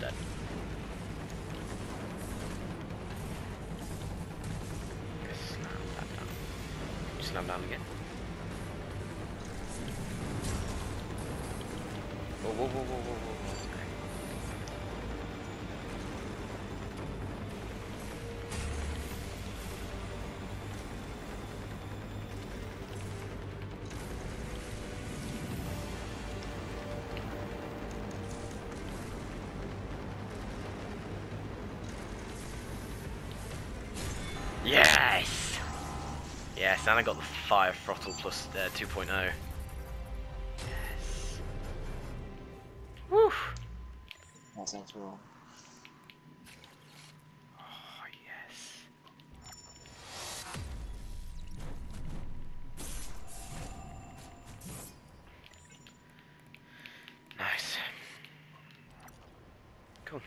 dead. Slam that down. Slam down again. Whoa, whoa, whoa, whoa, whoa, whoa. Yes, and I got the fire throttle plus uh, 2.0. Yes. Woo! That's after all. Oh, yes. Nice. Cool.